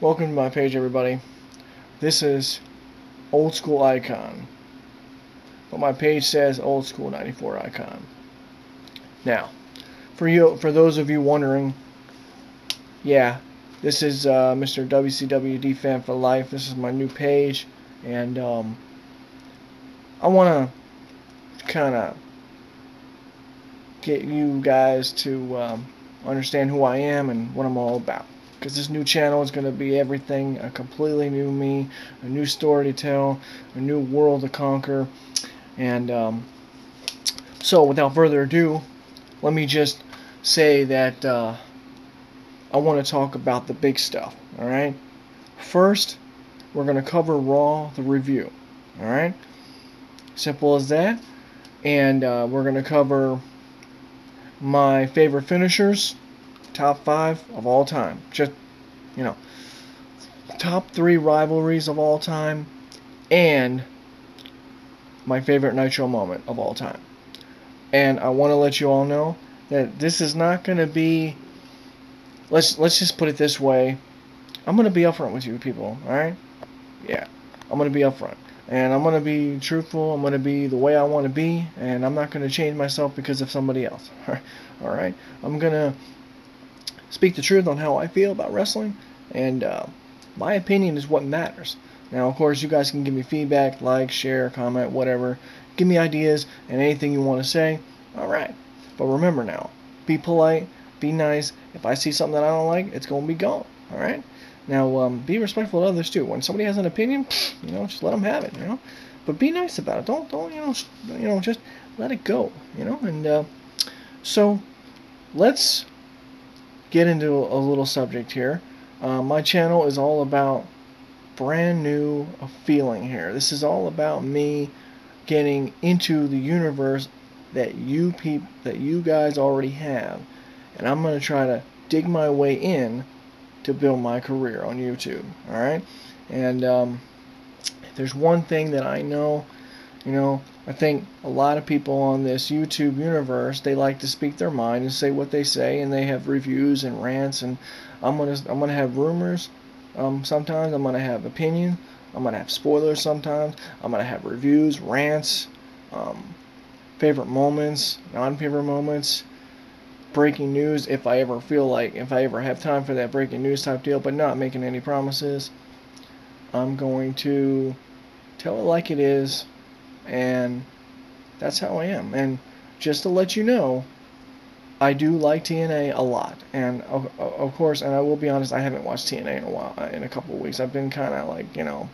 Welcome to my page, everybody. This is Old School Icon, but my page says Old School 94 Icon. Now, for you, for those of you wondering, yeah, this is uh, Mr. WCWD Fan for Life. This is my new page, and um, I want to kind of get you guys to um, understand who I am and what I'm all about. Because this new channel is going to be everything a completely new me, a new story to tell, a new world to conquer. And um, so, without further ado, let me just say that uh, I want to talk about the big stuff. Alright? First, we're going to cover Raw, the review. Alright? Simple as that. And uh, we're going to cover my favorite finishers, top five of all time. Just, you know, top three rivalries of all time, and my favorite Nitro moment of all time. And I want to let you all know that this is not going to be. Let's let's just put it this way. I'm going to be upfront with you people. All right? Yeah, I'm going to be upfront and I'm going to be truthful. I'm going to be the way I want to be, and I'm not going to change myself because of somebody else. All right? I'm going to speak the truth on how I feel about wrestling, and uh, my opinion is what matters. Now, of course, you guys can give me feedback, like, share, comment, whatever. Give me ideas and anything you want to say. All right. But remember now, be polite, be nice. If I see something that I don't like, it's going to be gone. All right? Now, um, be respectful of others too. When somebody has an opinion, you know, just let them have it. You know, but be nice about it. Don't, don't, you know, you know, just let it go. You know, and uh, so let's get into a little subject here. Uh, my channel is all about brand new feeling here. This is all about me getting into the universe that you peop that you guys already have, and I'm gonna try to dig my way in to build my career on YouTube. All right, and um, there's one thing that I know, you know, I think a lot of people on this YouTube universe they like to speak their mind and say what they say, and they have reviews and rants, and I'm gonna I'm gonna have rumors. Um, sometimes I'm gonna have opinion. I'm gonna have spoilers sometimes. I'm gonna have reviews, rants, um, favorite moments, non-favorite moments breaking news if I ever feel like, if I ever have time for that breaking news type deal, but not making any promises. I'm going to tell it like it is, and that's how I am. And just to let you know, I do like TNA a lot, and of, of course, and I will be honest, I haven't watched TNA in a while, in a couple of weeks. I've been kind of like, you know,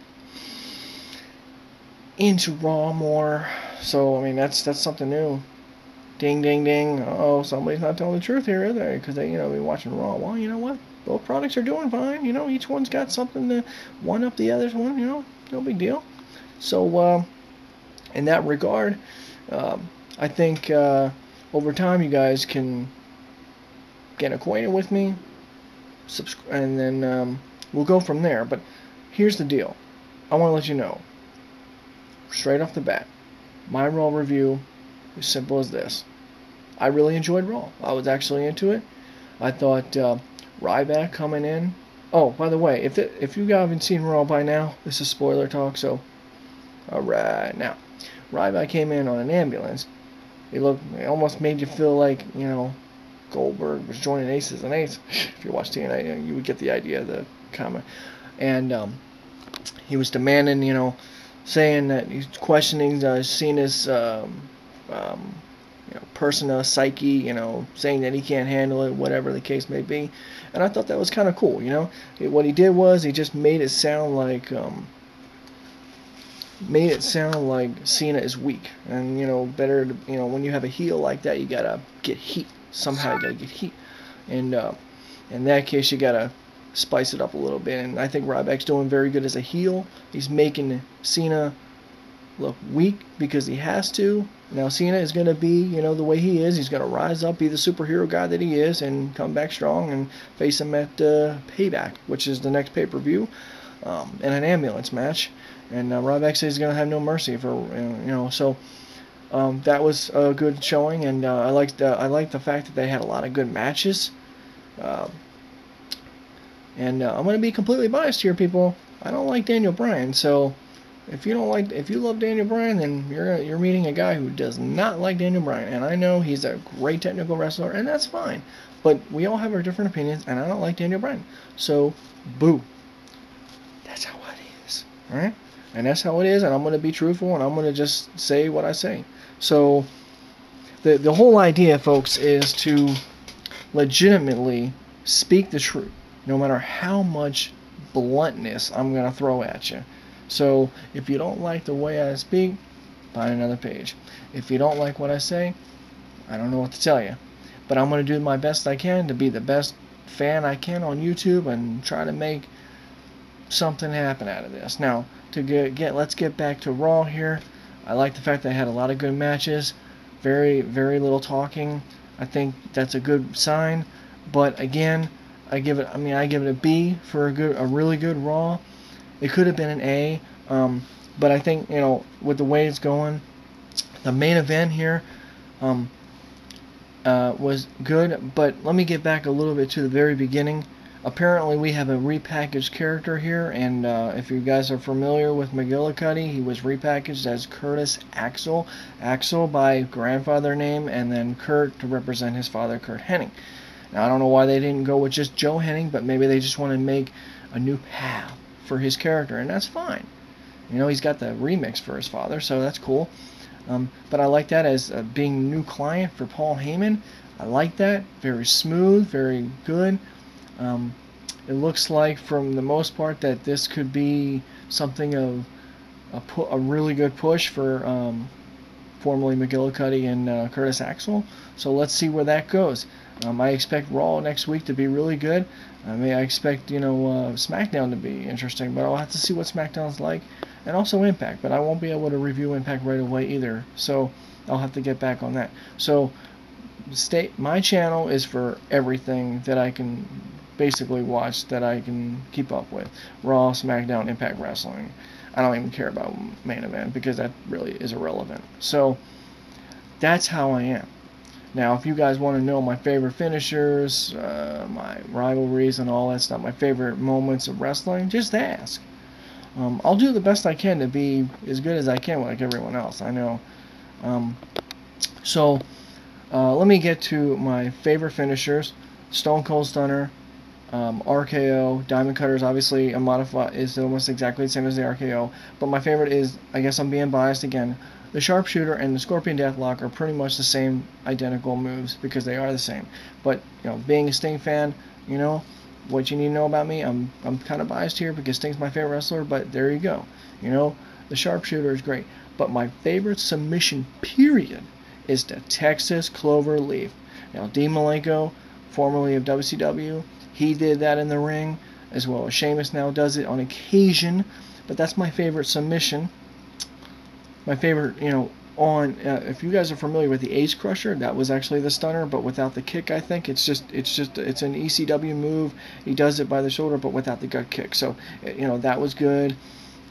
into Raw more. So I mean, that's that's something new ding, ding, ding. Oh, somebody's not telling the truth here, are they? Because they, you know, be watching Raw. Well, you know what? Both products are doing fine. You know, each one's got something to one up the other's one. You know, no big deal. So, uh, in that regard, um, I think uh, over time you guys can get acquainted with me, and then um, we'll go from there. But here's the deal: I want to let you know, straight off the bat, my Raw review is simple as this. I really enjoyed Raw. I was actually into it. I thought uh, Ryback coming in. Oh, by the way, if it, if you haven't seen Raw by now, this is spoiler talk. So, all right, now Ryback came in on an ambulance. It looked, it almost made you feel like you know Goldberg was joining Aces and Eights. if you watch TNA, you would get the idea of the comment. And um, he was demanding, you know, saying that he's questioning uh, Cena's um, um, you know, persona, psyche, you know, saying that he can't handle it, whatever the case may be. And I thought that was kind of cool, you know. It, what he did was he just made it sound like, um, made it sound like Cena is weak. And, you know, better, to, you know, when you have a heel like that, you gotta get heat. Somehow you gotta get heat. And uh, in that case, you gotta spice it up a little bit. And I think Ryback's doing very good as a heel. He's making Cena look weak because he has to. Now Cena is going to be, you know, the way he is. He's going to rise up, be the superhero guy that he is, and come back strong and face him at uh, Payback, which is the next pay-per-view, um, in an ambulance match. And uh, Ryback says he's going to have no mercy for, you know, so um, that was a good showing, and uh, I liked the, I liked the fact that they had a lot of good matches. Uh, And uh, I'm going to be completely biased here, people. I don't like Daniel Bryan, so if you don't like, if you love Daniel Bryan, then you're you're meeting a guy who does not like Daniel Bryan. And I know he's a great technical wrestler, and that's fine. But we all have our different opinions, and I don't like Daniel Bryan. So, boo. That's how it is, right? And that's how it is, and I'm going to be truthful, and I'm going to just say what I say. So, the the whole idea, folks, is to legitimately speak the truth, no matter how much bluntness I'm going to throw at you. So if you don't like the way I speak, find another page. If you don't like what I say, I don't know what to tell you. But I'm going to do my best I can to be the best fan I can on YouTube and try to make something happen out of this. Now, to get, get let's get back to Raw here. I like the fact I had a lot of good matches. Very, very little talking. I think that's a good sign. But again, I give it. I mean, I give it a B for a good, a really good Raw. It could have been an A, um, but I think you know with the way it's going, the main event here um, uh, was good. But let me get back a little bit to the very beginning. Apparently, we have a repackaged character here, and uh, if you guys are familiar with McGillicutty, he was repackaged as Curtis Axel. Axel by grandfather name, and then Curt to represent his father, Curt Hennig. Now, I don't know why they didn't go with just Joe Hennig, but maybe they just want to make a new path for his character, and that's fine. You know, he's got the remix for his father, so that's cool. Um, but I like that as uh, being new client for Paul Heyman. I like that. Very smooth, very good. Um, it looks like, from the most part, that this could be something of a, a really good push for um, formerly McGillicutty and uh, Curtis Axel. So let's see where that goes. Um, I expect Raw next week to be really good. I mean, I expect you know uh, SmackDown to be interesting, but I'll have to see what SmackDown's like, and also Impact. But I won't be able to review Impact right away either, so I'll have to get back on that. So, stay. My channel is for everything that I can basically watch that I can keep up with: Raw, SmackDown, Impact Wrestling. I don't even care about main event because that really is irrelevant. So that's how I am. Now, if you guys want to know my favorite finishers, uh, my rivalries, and all that stuff, my favorite moments of wrestling, just ask. Um, I'll do the best I can to be as good as I can like everyone else. I know. Um, so, uh, let me get to my favorite finishers: Stone Cold Stunner, um, RKO, Diamond Cutters, obviously a modify is almost exactly the same as the RKO. But my favorite is, I guess I'm being biased again, the sharpshooter and the scorpion deathlock are pretty much the same identical moves because they are the same. But you know, being a Sting fan, you know, what you need to know about me, I'm I'm kind of biased here because Sting's my favorite wrestler, but there you go. You know, the sharpshooter is great. But my favorite submission period is the Texas Clover Leaf. Now, Dean Malenko, formerly of WCW, he did that in the ring, as well as Sheamus now does it on occasion. But that's my favorite submission my favorite, you know, on uh, if you guys are familiar with the Ace Crusher, that was actually the stunner, but without the kick. I think it's just it's just it's an ECW move. He does it by the shoulder, but without the gut kick. So you know that was good.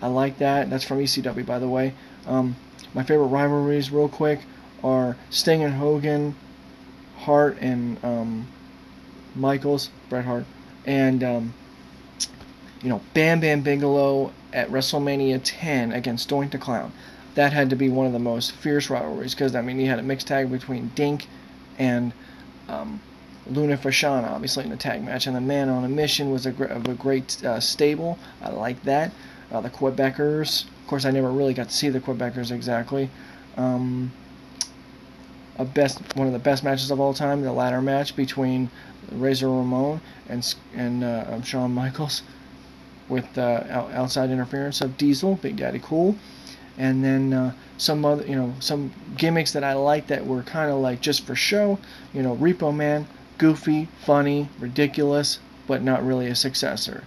I like that. That's from ECW, by the way. Um, my favorite rivalries, real quick, are Sting and Hogan, Hart and um, Michaels, Bret Hart, and um, you know Bam Bam Bigelow at WrestleMania 10 against Doink the Clown that had to be one of the most fierce rivalries because I mean you had a mixed tag between Dink and um, Luna Vachon, obviously in the tag match, and the Men on a Mission was a, gr- a great uh, stable. I like that. Uh, the Quebecers, of course, I never really got to see the Quebecers exactly. Um, a best one of the best matches of all time, the ladder match between Razor Ramon and and uh, Shawn Michaels with uh, outside interference of Diesel, Big Daddy Cool and then uh, some other, you know, some gimmicks that I like that were kind of like just for show. You know, Repo Man, goofy, funny, ridiculous, but not really a successor.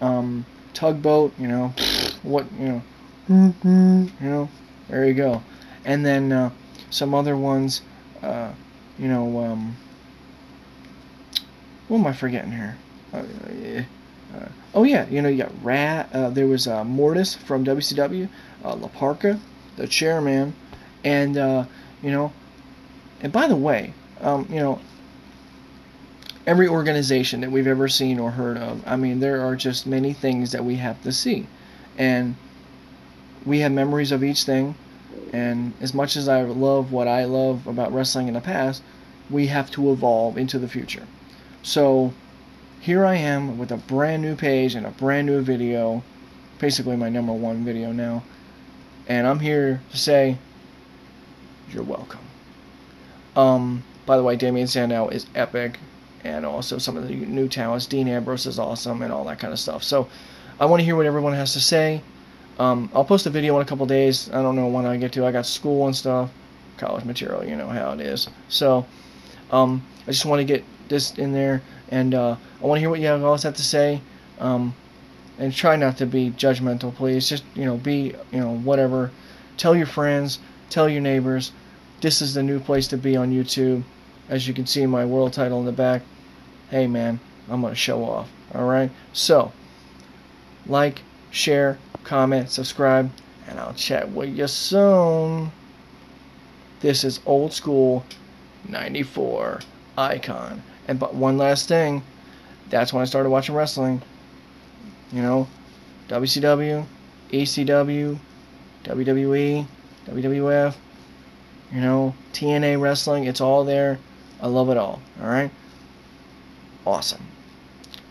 Um, tugboat, you know, what, you know, you know, there you go. And then uh, some other ones, uh, you know, um, what am I forgetting here? Uh, uh, oh yeah, you know you got Rat. Uh, there was uh, Mortis from WCW, uh, La Parka, the chairman, and uh, you know. And by the way, um, you know, every organization that we've ever seen or heard of. I mean, there are just many things that we have to see. And we have memories of each thing. And as much as I love what I love about wrestling in the past, we have to evolve into the future. So here I am with a brand new page and a brand new video, basically my number one video now. And I'm here to say, you're welcome. Um, by the way, Damien Sandow is epic, and also some of the new talents. Dean Ambrose is awesome, and all that kind of stuff. So I want to hear what everyone has to say. Um, I'll post a video in a couple days. I don't know when I get to. I got school and stuff, college material. You know how it is. So um, I just want to get this in there, and uh, I want to hear what you guys have to say. Um, and try not to be judgmental, please. Just you know, be you know whatever. Tell your friends, tell your neighbors. This is the new place to be on YouTube. As you can see my world title in the back. Hey man, I'm gonna show off. All right. So, like, share, comment, subscribe, and I'll chat with you soon. This is old school 94 icon. And but one last thing, that's when I started watching wrestling. You know, WCW, ECW, WWE, WWF, you know, TNA wrestling, it's all there. I love it all. All right? Awesome.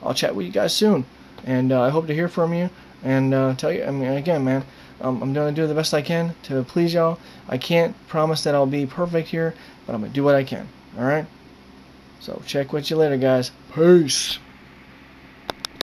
I'll chat with you guys soon. And uh, I hope to hear from you and uh, tell you, I mean, again, man, um, I'm going to do the best I can to please y'all. I can't promise that I'll be perfect here, but I'm going to do what I can. All right? So check with you later, guys. Peace.